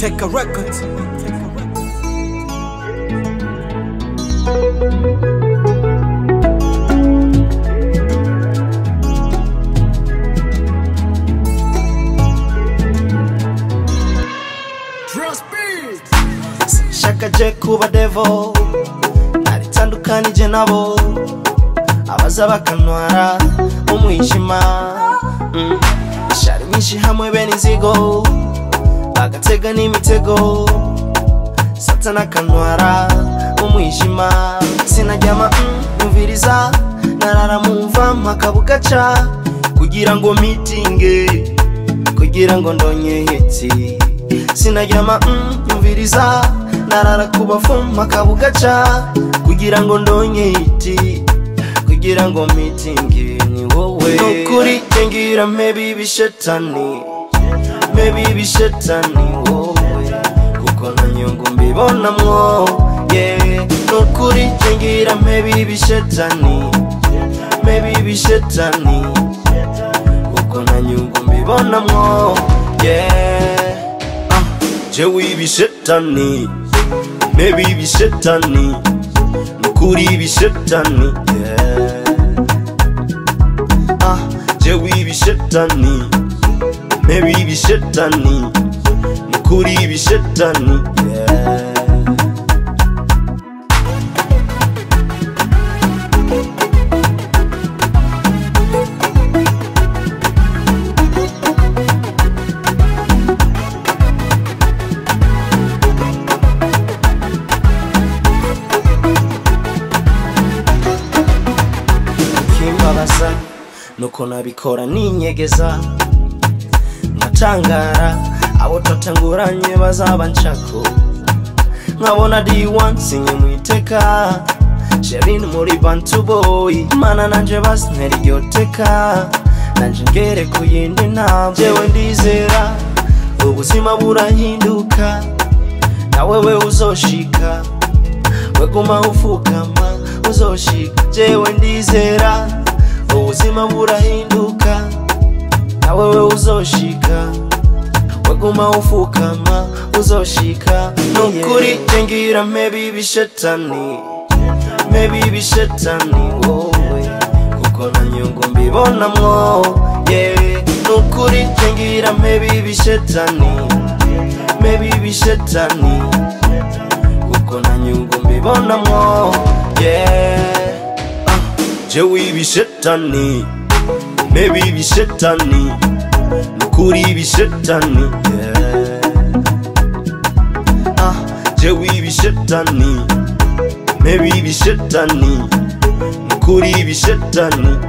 Take a record. shakaje kuba devo naritandukanije nabo abaza bakantwara umwijima ishari mm. myinshi hamwe bene inzigo gutega ni imitego satana akanwara umwijima sinaryama mwumviriza mm, narara mumva mpaka bugaca kugira ngo mitinge kugira ngo ndonyehetse sinaryama mwumviriza mm, narara kubafu mpaka bugaca kugira ngo ndonyehiti kugira ngo mitinge ni wowe nukuri tengira mebi bishetani baby shetani wowe kuko na nyungu mbibonamwo yeah nukuri ngira maybe shetani maybe bishetani kuko na nyungu mbibonamwo yeah ah, jewe ibishetani maybe shetani nukuri shetani yeah ah jewe ibishetani Mary bishitani Mukuri bishitani yeah. nuko nabikora ninyegeza gutangara abo tatanguranye bazaba nshako nkabona di mu iteka sherin muri bantu boyi mana nanje basintera iryo teka nanje ngere ku yindi ntambwe jewe ndizera ubuzima burahinduka nawe we uzoshika we guma ufukama uzoshika jewe ndizera ubuzima burahinduka ntawe uzoshika waguma ufukama uzoshika nukuri jengira mebi bishetani mebi bishetani wowe kuko na nyungu mbibonamwo yeah nukuri jengira mebi bishetani mebi bishetani kuko na nyungu mbibonamwo yeah ah, jewe ibishetani nebibishetani nukuri bishetani jewibishetani nebibishetani nukuri bishetani yeah. ah,